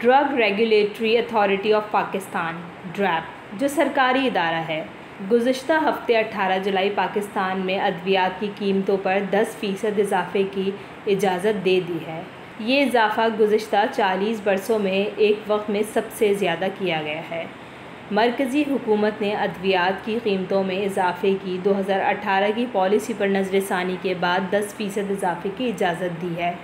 Drug regulatory authority of Pakistan DRAP जो सरकारी इदारा है गुज्त हफ़्ते 18 जुलाई पाकिस्तान में अद्वियात की कीमतों पर 10 फ़ीसद इजाफे की इजाज़त दे दी है। ये इजाफ़ा गुज्त 40 बरसों में एक वक्त में सबसे ज़्यादा किया गया है। मरकज़ी हुकूमत ने अद्वियात की कीमतों में इजाफे की 2018 की पॉलिसी पर नज़रसानी के बाद 10 फ़ीसद इजाफे की इजाज़त दी है।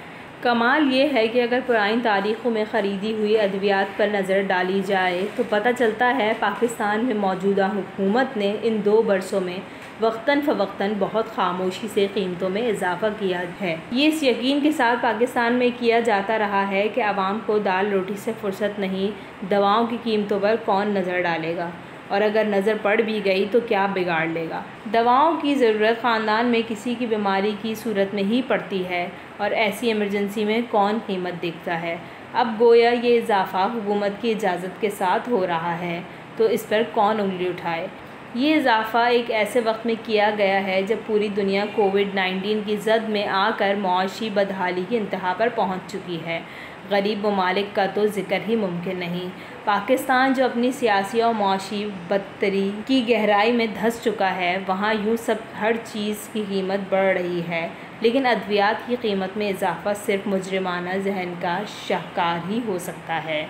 कमाल ये है कि अगर पुरानी तारीख़ों में ख़रीदी हुई अद्वियात पर नज़र डाली जाए तो पता चलता है पाकिस्तान में मौजूदा हुकूमत ने इन दो बरसों में वक्ता फ़वक्ता बहुत खामोशी से कीमतों में इजाफ़ा किया है। ये इस यकीन के साथ पाकिस्तान में किया जाता रहा है कि आवाम को दाल रोटी से फुर्सत नहीं, दवाओं की कीमतों पर कौन नज़र डालेगा। और अगर नज़र पड़ भी गई तो क्या बिगाड़ लेगा। दवाओं की ज़रूरत ख़ानदान में किसी की बीमारी की सूरत में ही पड़ती है और ऐसी इमरजेंसी में कौन कीमत देखता है। अब गोया ये इजाफ़ा हुकूमत की इजाज़त के साथ हो रहा है तो इस पर कौन उंगली उठाए? ये इजाफ़ा एक ऐसे वक्त में किया गया है जब पूरी दुनिया कोविड नाइन्टीन की जद में आकर मुआशी बदहाली की इंतहा पर पहुँच चुकी है। गरीब ममालिक का तो ज़िक्र ही मुमकिन नहीं। पाकिस्तान जो अपनी सियासी और मुआशी बदतरी की गहराई में धंस चुका है, वहाँ यूँ सब हर चीज़ की कीमत बढ़ रही है, लेकिन अद्वियात की कीमत में इजाफ़ा सिर्फ़ मुजरमाना जहन का शाहकार ही हो सकता है।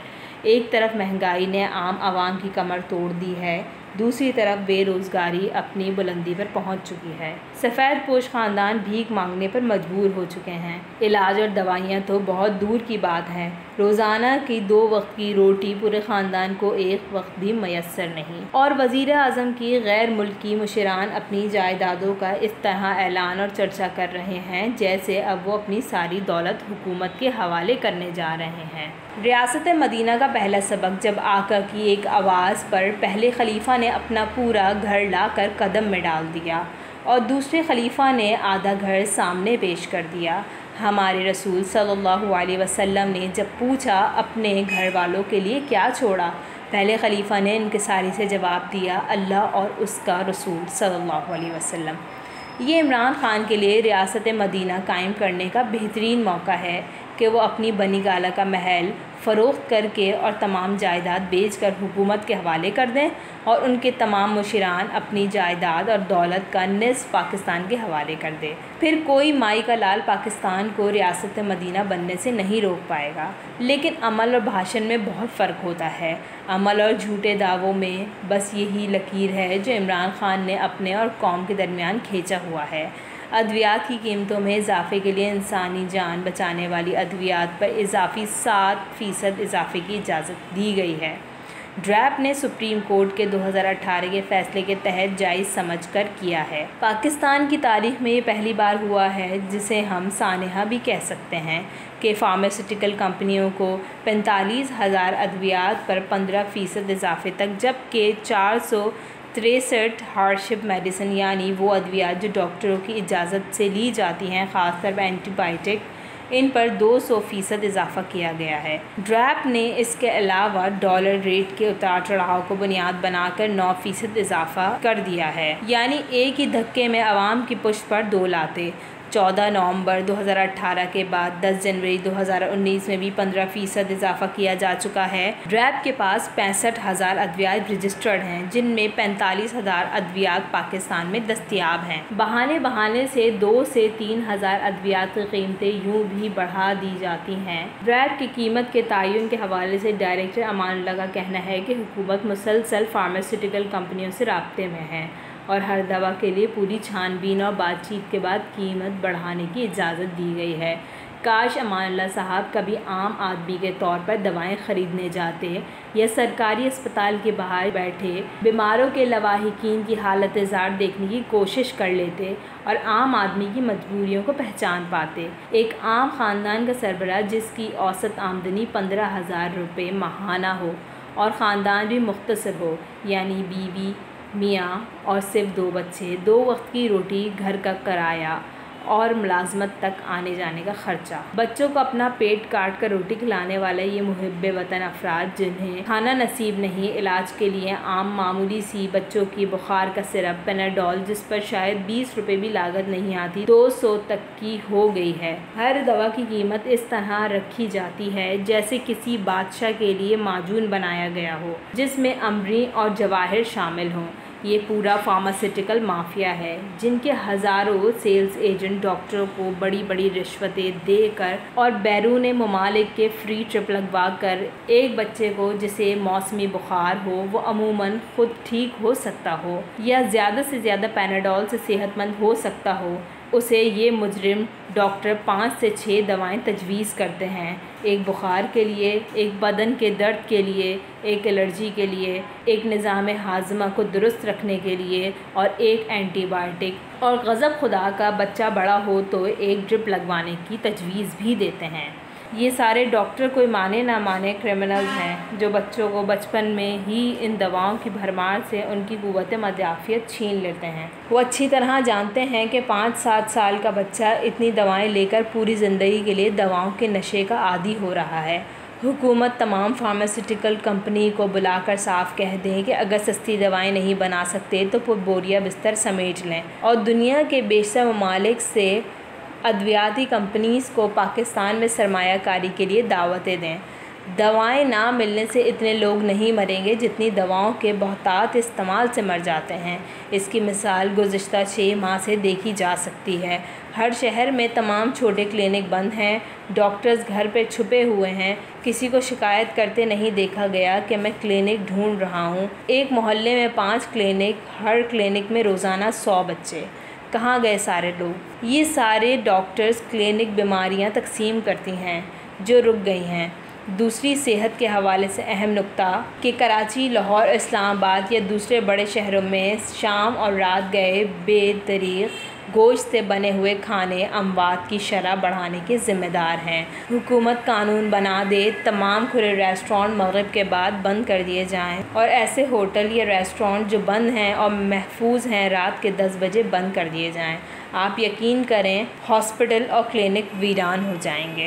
एक तरफ़ महँगाई ने आम आवाम की कमर तोड़ दी है दूसरी तरफ़ बेरोज़गारी अपनी बुलंदी पर पहुँच चुकी है। सफ़ेद पोश ख़ानदान भीख मांगने पर मजबूर हो चुके हैं। इलाज और दवाइयाँ तो बहुत दूर की बात है। रोज़ाना की दो वक्त की रोटी पूरे ख़ानदान को एक वक्त भी मैसर नहीं। और वज़ी अजम की गैर मुल्की मुशरान अपनी जायदादों का इस तरह ऐलान और चर्चा कर रहे हैं, जैसे अब वो अपनी सारी दौलत हुकूमत के हवाले करने जा रहे हैं। रियासत मदीना का पहला सबक जब आका की एक आवाज़ पर पहले खलीफा ने अपना पूरा घर लाकर कदम में डाल दिया और दूसरे खलीफा ने आधा घर सामने पेश कर दिया हमारे रसूल सल्लल्लाहु अलैहि वसल्लम ने जब पूछा अपने घर वालों के लिए क्या छोड़ा, पहले खलीफा ने इनके सारी से जवाब दिया, अल्लाह और उसका रसूल सल्लल्लाहु अलैहि वसल्लम। ये इमरान ख़ान के लिए रियासत मदीना कायम करने का बेहतरीन मौका है। कि वो अपनी बनी गाला का महल फ़रोख्त करके और तमाम जायदाद बेच कर हुकूमत के हवाले कर दें और उनके तमाम मुशरान अपनी जायदाद और दौलत का नस पाकिस्तान के हवाले कर दें। फिर कोई माई का लाल पाकिस्तान को रियासत मदीना बनने से नहीं रोक पाएगा। लेकिन अमल और भाषण में बहुत फ़र्क होता है। अमल और झूठे दावों में बस यही लकीर है जो इमरान ख़ान ने अपने और कौम के दरमियान खींचा हुआ है। अद्वियात की कीमतों में इजाफे के लिए इंसानी जान बचाने वाली अद्वियात पर इजाफी सात फ़ीसद इजाफे की इजाज़त दी गई है। ड्रैप ने सुप्रीम कोर्ट के 2018 के फैसले के तहत जायज़ समझ कर किया है। पाकिस्तान की तारीख में ये पहली बार हुआ है, जिसे हम सानहा भी कह सकते हैं कि फार्मास्यूटिकल कंपनियों को पैंतालीस हज़ार अद्वियात पर पंद्रह फ़ीसद इजाफे तक, जबकि चार सौ तिरसठ हार्डशिप मेडिसिन, यानी वो अद्वियात जो डॉक्टरों की इजाज़त से ली जाती हैं ख़ासतौर पर एंटीबायोटिक, इन पर 200 फ़ीसद इजाफा किया गया है। ड्रैप ने इसके अलावा डॉलर रेट के उतार चढ़ाव को बुनियाद बनाकर 9 फ़ीसद इजाफा कर दिया है। यानी एक ही धक्के में आवाम की पुष्ट पर दो लाते। चौदह नवंबर 2018 के बाद 10 जनवरी 2019 में भी 15 फ़ीसद इजाफा किया जा चुका है। ड्रैब के पास पैंसठ हज़ार अद्वियात रजिस्टर्ड हैं, जिनमें पैंतालीस हज़ार अद्वियात पाकिस्तान में दस्तियाब हैं। बहाने बहाने से दो से तीन हज़ार अद्वियात की कीमतें यूँ भी बढ़ा दी जाती हैं। ड्रैब की कीमत के तयन के हवाले से डायरेक्टर अमान का कहना है कि हुकूमत मुसलसल फार्मास्यूटिकल कंपनियों से रबते में है। और हर दवा के लिए पूरी छानबीन और बातचीत के बाद कीमत बढ़ाने की इजाज़त दी गई है। काश अमान साहब कभी आम आदमी के तौर पर दवाएँ ख़रीदने जाते या सरकारी अस्पताल के बाहर बैठे, बीमारों के लवाहिकीन की हालत ज़ार देखने की कोशिश कर लेते और आम आदमी की मजबूरियों को पहचान पाते। एक आम ख़ानदान का सरबरा जिसकी औसत आमदनी पंद्रह हज़ार रुपये माहाना हो और ख़ानदान भी मुख्तसर हो, यानी बीवी मियाँ और सिर्फ़ दो बच्चे, दो वक्त की रोटी घर का कराया और मुलाजमत तक आने जाने का खर्चा। बच्चों को अपना पेट काट कर रोटी खिलाने वाले ये मुहब वतन अफराद, जिन्हें खाना नसीब नहीं, इलाज के लिए आम मामूली सी बच्चों की बुखार का सिरप, पेनाडोल, जिस पर शायद बीस रुपए भी लागत नहीं आती, दो सौ तक की हो गई है। हर दवा की कीमत इस तरह रखी जाती है जैसे किसी बादशाह के लिए माजून बनाया गया हो, जिसमें अमरी और जवाहिर शामिल हों। ये पूरा फार्मास्यूटिकल माफिया है, जिनके हज़ारों सेल्स एजेंट डॉक्टरों को बड़ी बड़ी रिश्वतें देकर और बैरून ममालिक के फ्री ट्रिप लगवा कर एक बच्चे को जिसे मौसमी बुखार हो, वो अमूमन खुद ठीक हो सकता हो या ज़्यादा से ज़्यादा पैनाडोल से सेहतमंद हो सकता हो, उसे ये मुजरिम डॉक्टर पाँच से छः दवाएँ तजवीज़ करते हैं। एक बुखार के लिए, एक बदन के दर्द के लिए, एक एलर्जी के लिए, एक निज़ाम हाजमा को दुरुस्त रखने के लिए और एक एंटीबायोटिक। और गज़ब खुदा का बच्चा बड़ा हो तो एक ड्रिप लगवाने की तजवीज़ भी देते हैं। ये सारे डॉक्टर कोई माने ना माने क्रिमिनल्स हैं, जो बच्चों को बचपन में ही इन दवाओं की भरमार से उनकी क़वत मदाफ़ियत छीन लेते हैं। वो अच्छी तरह जानते हैं कि पाँच सात साल का बच्चा इतनी दवाएँ लेकर पूरी ज़िंदगी के लिए दवाओं के नशे का आदि हो रहा है। हुकूमत तमाम फार्मास्यूटिकल कंपनी को बुलाकर साफ़ कह दें कि अगर सस्ती दवाएँ नहीं बना सकते तो बोरिया बिस्तर समेट लें। और दुनिया के बेशर ममालिक से अद्वियाती कंपनीज़ को पाकिस्तान में सरमाकारी के लिए दावतें दें। दवाएँ ना मिलने से इतने लोग नहीं मरेंगे जितनी दवाओं के बहुतात इस्तेमाल से मर जाते हैं। इसकी मिसाल गुज्त छः माह से देखी जा सकती है। हर शहर में तमाम छोटे क्लिनिक बंद हैं। डॉक्टर्स घर पर छुपे हुए हैं। किसी को शिकायत करते नहीं देखा गया कि मैं क्लिनिक ढूंढ रहा हूँ। एक मोहल्ले में पाँच क्लिनिक, हर क्लिनिक में रोज़ाना सौ बच्चे। कहाँ गए सारे लोग? ये सारे डॉक्टर्स क्लिनिक बीमारियाँ तकसीम करती हैं, जो रुक गई हैं। दूसरी सेहत के हवाले से अहम नुक्ता कि कराची, लाहौर, इस्लामाबाद या दूसरे बड़े शहरों में शाम और रात गए बेतरीक गोश्त से बने हुए खाने अमवात की शरह बढ़ाने के ज़िम्मेदार हैं। हुकूमत कानून बना दे, तमाम खुले रेस्टोरेंट मगरब के बाद बंद कर दिए जाएँ और ऐसे होटल या रेस्टोरेंट जो बंद हैं और महफूज हैं, रात के दस बजे बंद कर दिए जाएँ। आप यकीन करें, हॉस्पिटल और क्लिनिक वीरान हो जाएँगे।